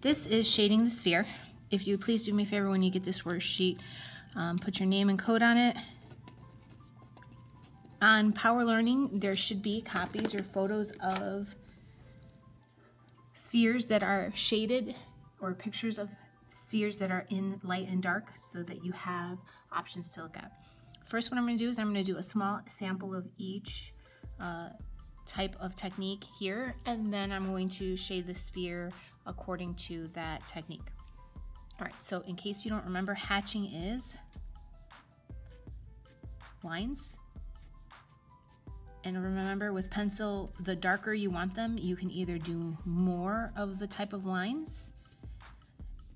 This is shading the sphere. If you please do me a favor when you get this worksheet, um, put your name and code on it. On Power Learning, there should be copies or photos of spheres that are shaded or pictures of spheres that are in light and dark so that you have options to look at. First, what I'm going to do is I'm going to do a small sample of each uh, type of technique here, and then I'm going to shade the sphere according to that technique. All right, so in case you don't remember, hatching is lines. And remember with pencil, the darker you want them, you can either do more of the type of lines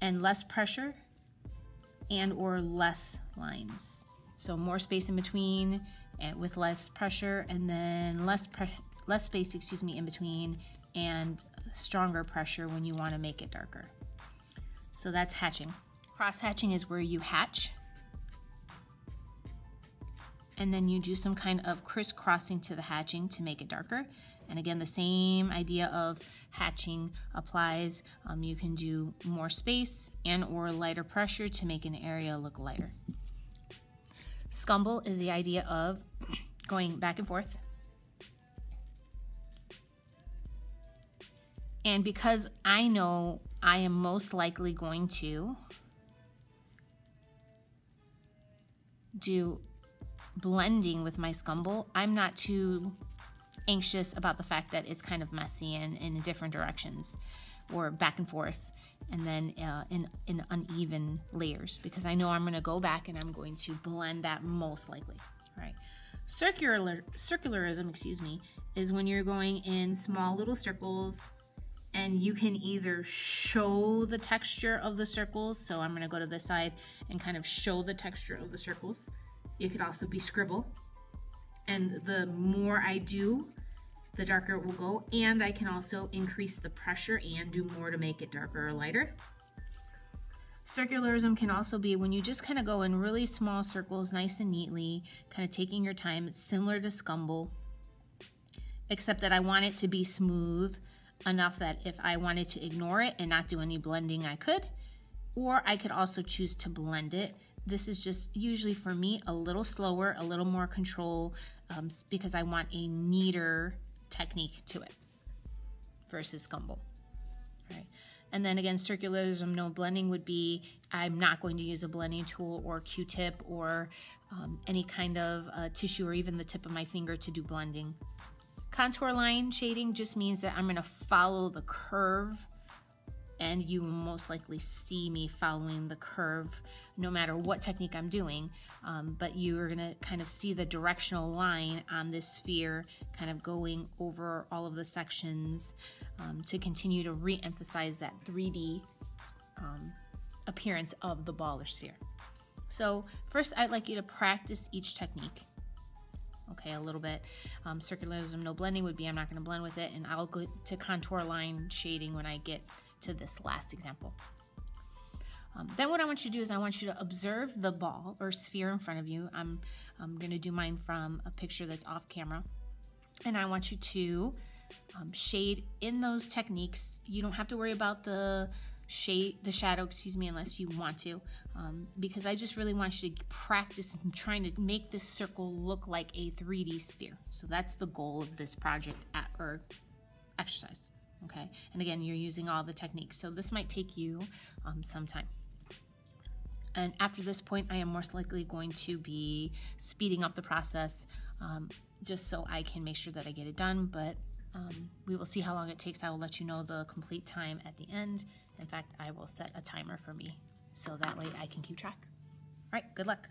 and less pressure and or less lines. So more space in between and with less pressure and then less pre less space, excuse me, in between and stronger pressure when you want to make it darker. So that's hatching. Cross hatching is where you hatch and then you do some kind of crisscrossing to the hatching to make it darker. And again, the same idea of hatching applies. Um, you can do more space and or lighter pressure to make an area look lighter. Scumble is the idea of going back and forth. And because I know I am most likely going to do blending with my scumble, I'm not too anxious about the fact that it's kind of messy and in different directions or back and forth and then uh, in, in uneven layers because I know I'm going to go back and I'm going to blend that most likely. Right. Circular, circularism, excuse me, is when you're going in small little circles and you can either show the texture of the circles. So I'm going to go to this side and kind of show the texture of the circles. It could also be scribble. And the more I do, the darker it will go. And I can also increase the pressure and do more to make it darker or lighter. Circularism can also be when you just kind of go in really small circles, nice and neatly, kind of taking your time. It's similar to scumble, except that I want it to be smooth enough that if I wanted to ignore it and not do any blending, I could. Or I could also choose to blend it this is just usually for me a little slower, a little more control um, because I want a neater technique to it versus scumble. Right. And then again, circularism, no blending would be I'm not going to use a blending tool or Q-tip or um, any kind of uh, tissue or even the tip of my finger to do blending. Contour line shading just means that I'm going to follow the curve and you will most likely see me following the curve no matter what technique I'm doing, um, but you're gonna kind of see the directional line on this sphere kind of going over all of the sections um, to continue to re-emphasize that 3D um, appearance of the ball or sphere. So first I'd like you to practice each technique okay, a little bit. Um, circularism, no blending would be I'm not going to blend with it, and I'll go to contour line shading when I get to this last example. Um, then what I want you to do is I want you to observe the ball or sphere in front of you. I'm, I'm going to do mine from a picture that's off camera. And I want you to um, shade in those techniques. You don't have to worry about the shade, the shadow, excuse me, unless you want to, um, because I just really want you to practice trying to make this circle look like a 3D sphere. So that's the goal of this project at, or exercise okay? And again, you're using all the techniques, so this might take you um, some time. And after this point, I am most likely going to be speeding up the process um, just so I can make sure that I get it done, but um, we will see how long it takes. I will let you know the complete time at the end. In fact, I will set a timer for me so that way I can keep track. All right, good luck.